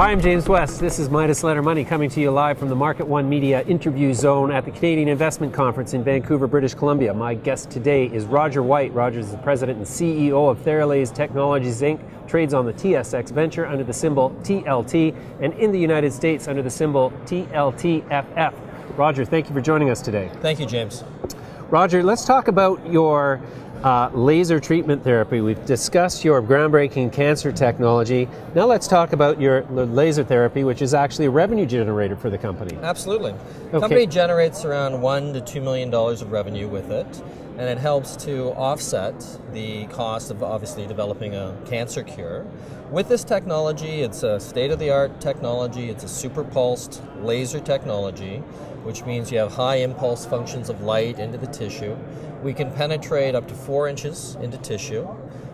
Hi, I'm James West. This is Midas Letter Money coming to you live from the Market One Media interview zone at the Canadian Investment Conference in Vancouver, British Columbia. My guest today is Roger White. Roger is the president and CEO of Theralase Technologies Inc., trades on the TSX Venture under the symbol TLT, and in the United States under the symbol TLTFF. Roger, thank you for joining us today. Thank you, James. Roger, let's talk about your uh, laser treatment therapy. We've discussed your groundbreaking cancer technology. Now let's talk about your laser therapy, which is actually a revenue generator for the company. Absolutely. The okay. company generates around one to two million dollars of revenue with it, and it helps to offset the cost of obviously developing a cancer cure. With this technology, it's a state-of-the-art technology. It's a super pulsed laser technology, which means you have high impulse functions of light into the tissue. We can penetrate up to four inches into tissue.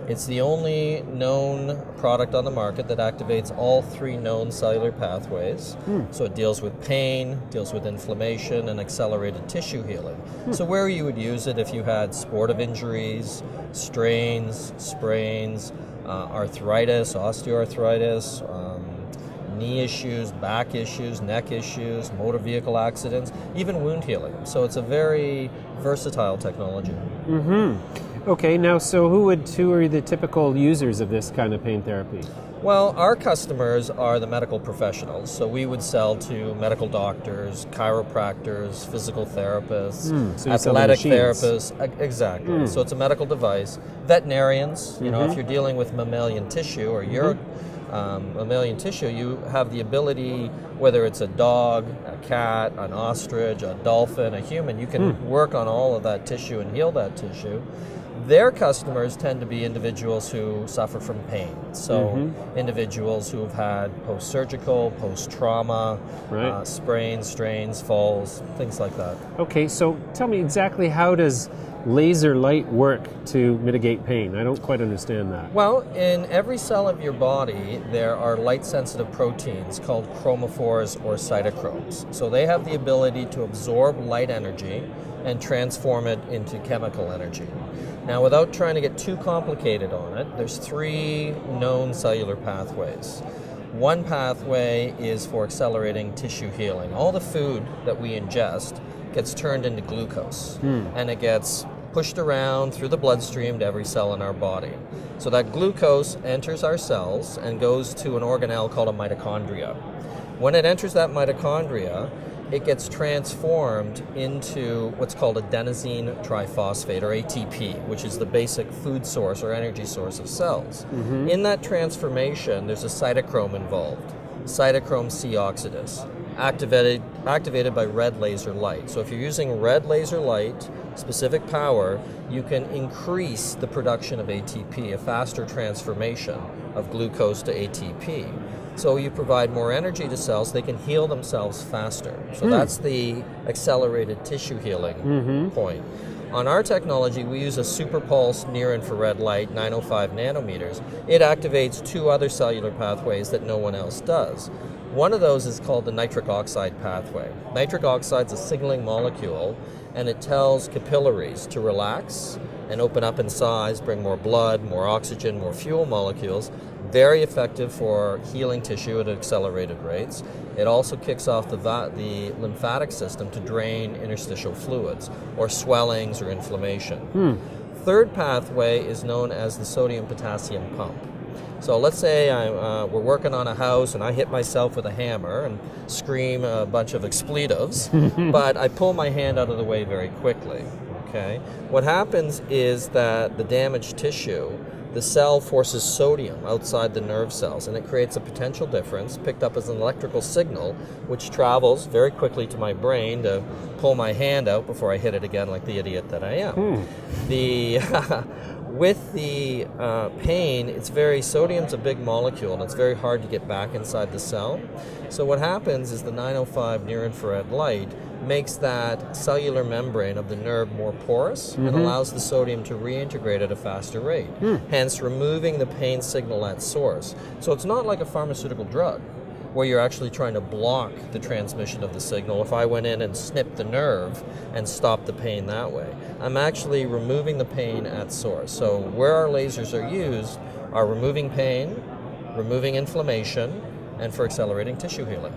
It's the only known product on the market that activates all three known cellular pathways. Mm. So it deals with pain, deals with inflammation, and accelerated tissue healing. Mm. So where you would use it if you had sportive injuries, strains, sprains, uh, arthritis, osteoarthritis, um, knee issues, back issues, neck issues, motor vehicle accidents, even wound healing. So it's a very versatile technology. Mm-hmm. Okay, now so who would who are the typical users of this kind of pain therapy? Well, our customers are the medical professionals. So we would sell to medical doctors, chiropractors, physical therapists, mm, so athletic therapists. Exactly. Mm. So it's a medical device. Veterinarians, you mm-hmm. know, if mm-hmm. you're dealing with mammalian tissue or you're mm-hmm um, mammalian tissue, you have the ability, whether it's a dog, a cat, an ostrich, a dolphin, a human, you can hmm. work on all of that tissue and heal that tissue. Their customers tend to be individuals who suffer from pain. So, mm-hmm. individuals who have had post surgical, post trauma, right. uh, sprains, strains, falls, things like that. Okay, so tell me exactly how does laser light work to mitigate pain? I don't quite understand that. Well, in every cell of your body, there are light sensitive proteins called chromophores or cytochromes. So they have the ability to absorb light energy and transform it into chemical energy. Now, without trying to get too complicated on it, there's three known cellular pathways. One pathway is for accelerating tissue healing. All the food that we ingest gets turned into glucose hmm. and it gets pushed around through the bloodstream to every cell in our body. So that glucose enters our cells and goes to an organelle called a mitochondria. When it enters that mitochondria, it gets transformed into what's called adenosine triphosphate or ATP, which is the basic food source or energy source of cells. Mm-hmm. In that transformation, there's a cytochrome involved, cytochrome C oxidase, activated, activated by red laser light. So if you're using red laser light, specific power, you can increase the production of ATP, a faster transformation of glucose to ATP. So you provide more energy to cells, they can heal themselves faster. So mm. that's the accelerated tissue healing mm-hmm. point. On our technology, we use a super pulse near infrared light, 905 nanometers. It activates two other cellular pathways that no one else does. One of those is called the nitric oxide pathway. Nitric oxide is a signaling molecule and it tells capillaries to relax and open up in size, bring more blood, more oxygen, more fuel molecules. Very effective for healing tissue at accelerated rates. It also kicks off the, the lymphatic system to drain interstitial fluids or swellings or inflammation. Hmm. Third pathway is known as the sodium potassium pump. So let's say uh, we're working on a house and I hit myself with a hammer and scream a bunch of expletives, but I pull my hand out of the way very quickly. Okay. What happens is that the damaged tissue, the cell forces sodium outside the nerve cells, and it creates a potential difference picked up as an electrical signal, which travels very quickly to my brain to pull my hand out before I hit it again, like the idiot that I am. Hmm. The with the uh, pain, it's very sodium's a big molecule and it's very hard to get back inside the cell. So what happens is the 905 near infrared light makes that cellular membrane of the nerve more porous mm-hmm. and allows the sodium to reintegrate at a faster rate, mm. hence removing the pain signal at source. So it's not like a pharmaceutical drug where you're actually trying to block the transmission of the signal. If I went in and snipped the nerve and stopped the pain that way, I'm actually removing the pain at source. So where our lasers are used are removing pain, removing inflammation, and for accelerating tissue healing.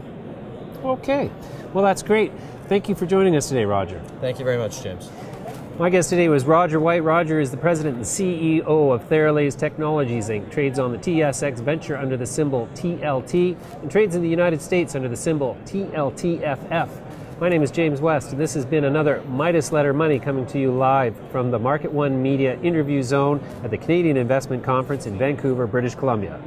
Okay. Well, that's great. Thank you for joining us today, Roger. Thank you very much, James. My guest today was Roger White. Roger is the president and CEO of Theralase Technologies Inc., trades on the TSX Venture under the symbol TLT, and trades in the United States under the symbol TLTFF. My name is James West, and this has been another Midas Letter Money coming to you live from the Market One Media Interview Zone at the Canadian Investment Conference in Vancouver, British Columbia.